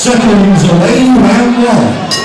seconds away, round one.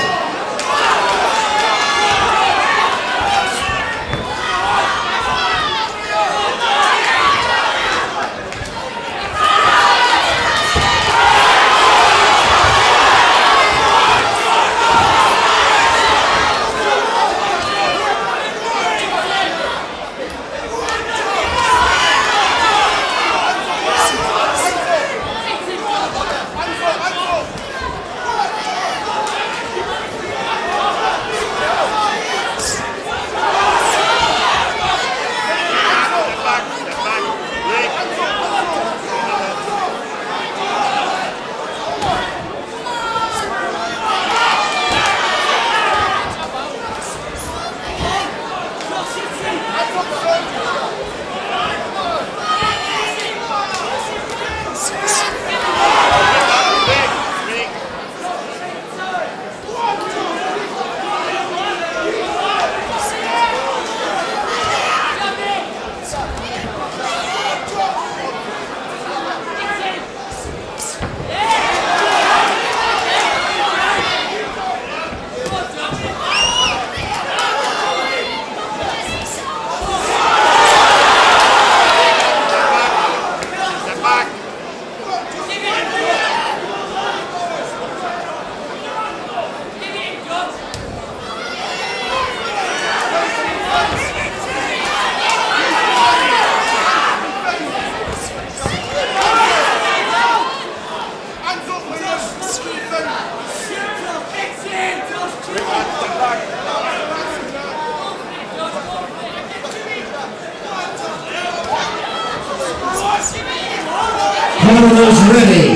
Corners ready.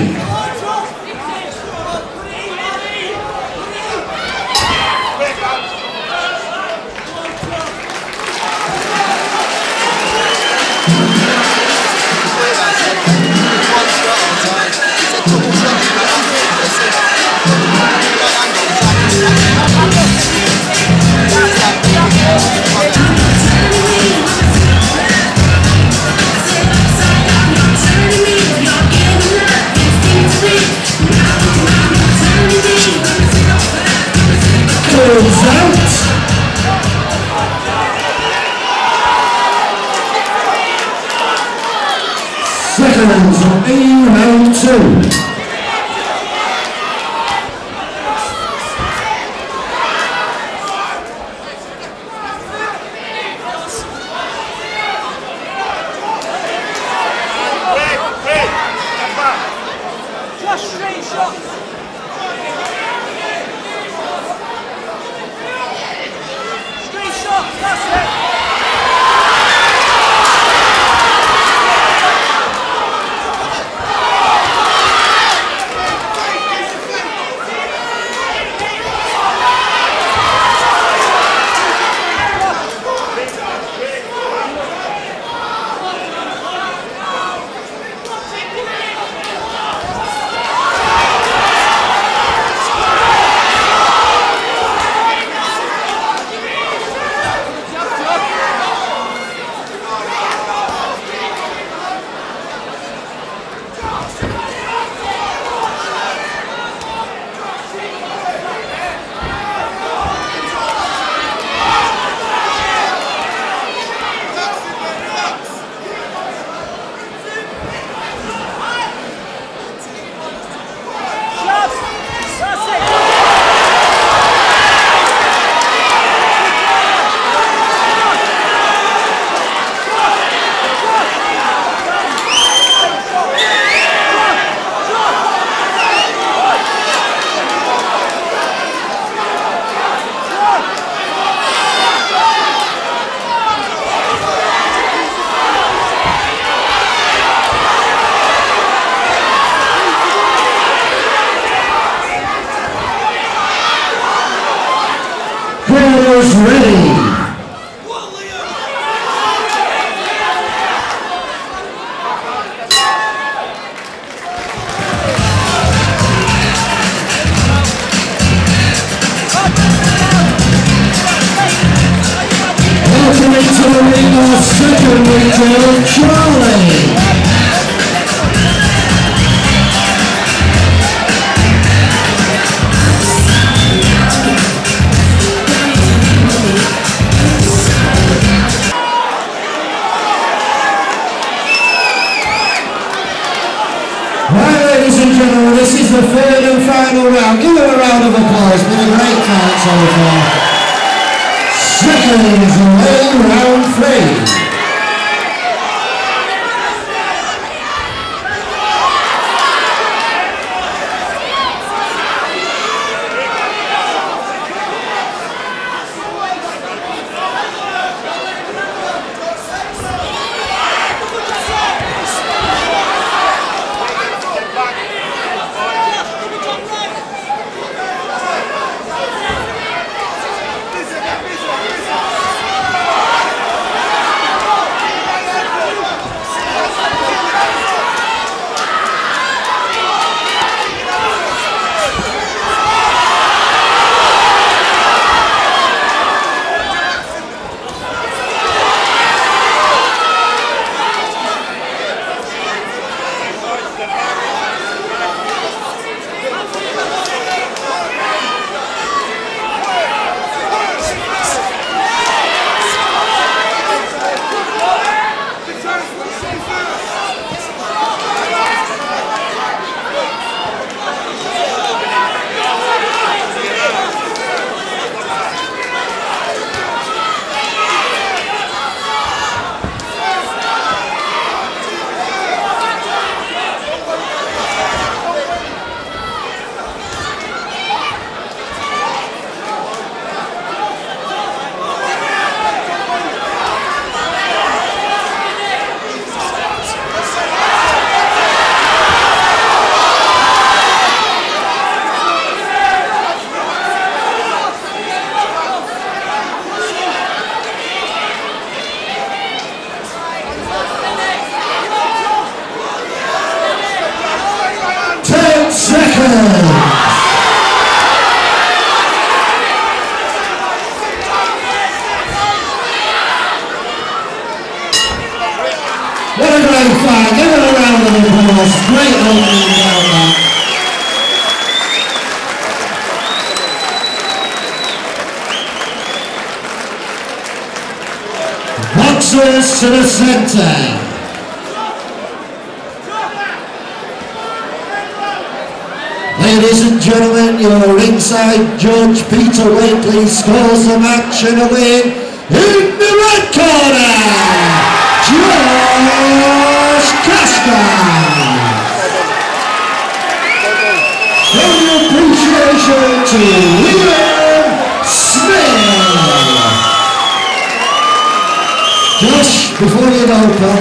Goes out. Seconds away, round two. Corners ready. Welcome into the ring, second winner, Charlie. The third and final round. Give them a round of applause. Been a great fight so far. Seconds away, round three. Boxers to the centre. Ladies and gentlemen, your ringside judge Peter Wakely scores the match and a win in the red corner, Josh Casper. Show appreciation to Smith. Josh, before you go, pal,